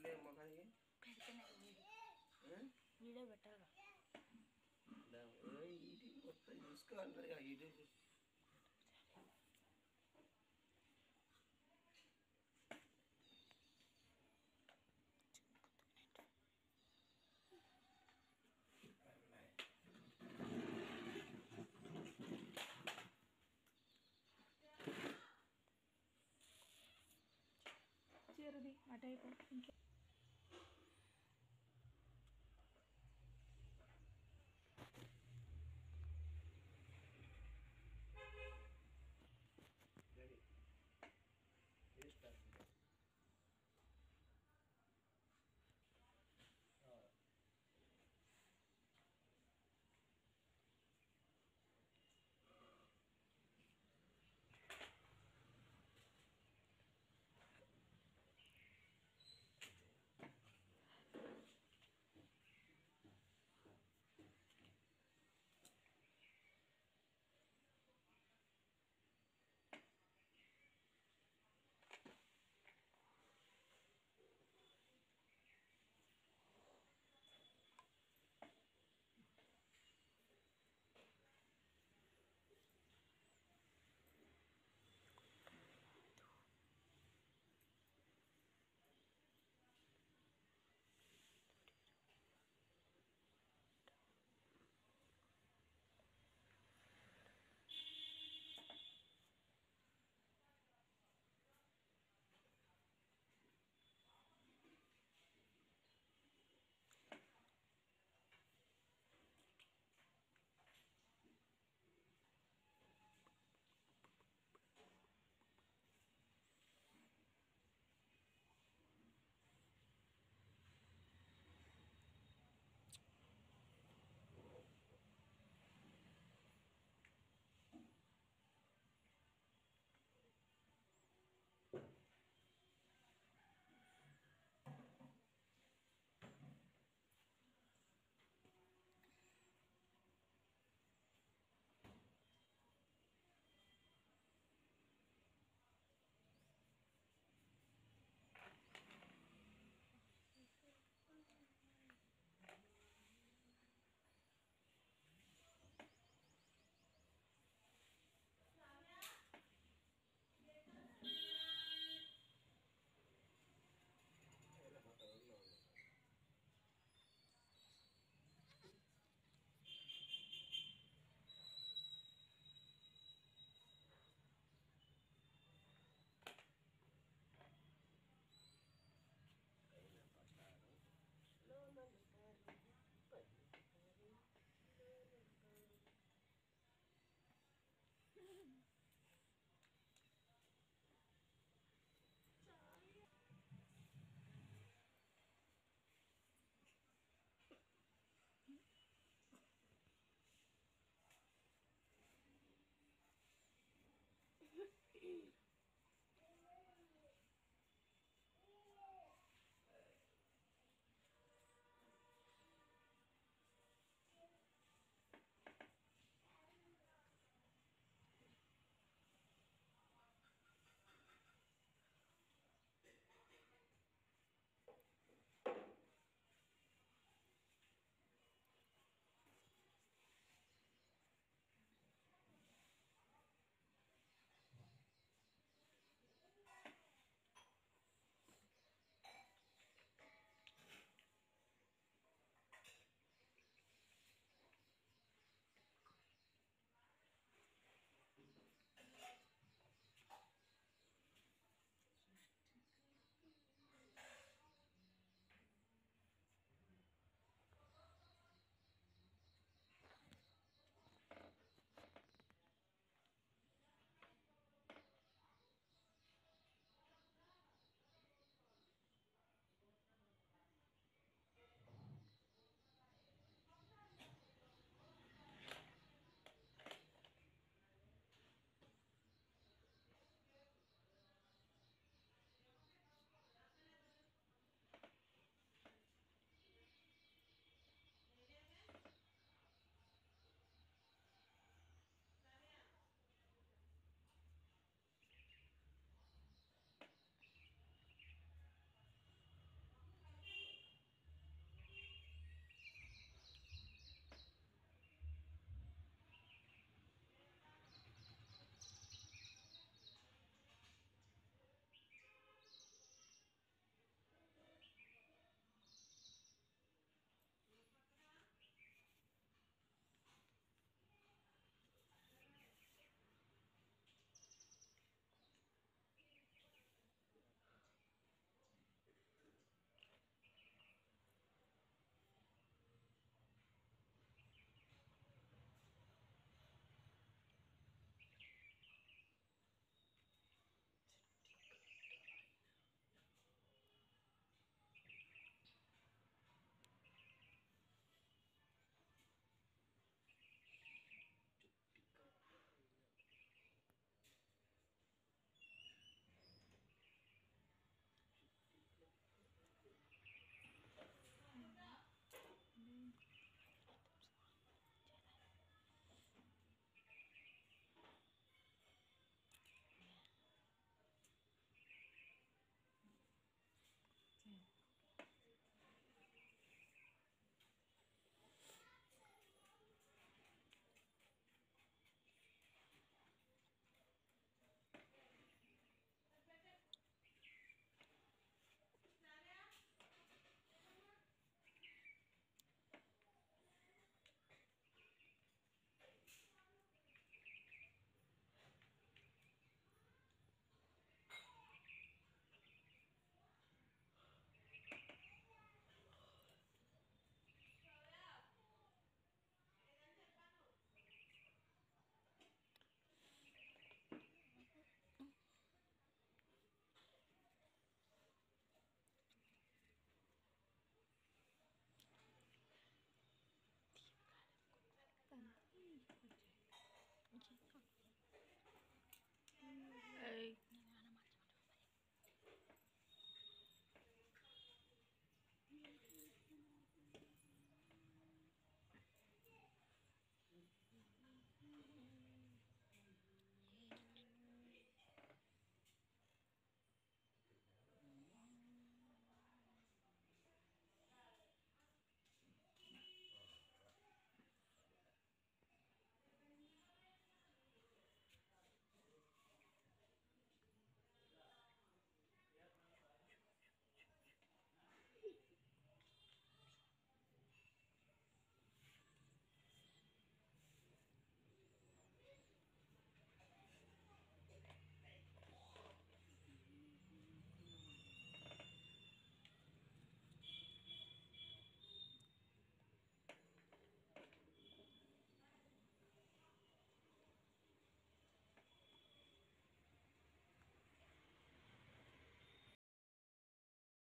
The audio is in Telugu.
పడట్లేదు మొఖానికి వీడియో పెట్టాలి? దా- యూట్యూబ్ చూసుకో కదా యూట్యూబ్ చూసి. చీరది అటైపు ఇంకా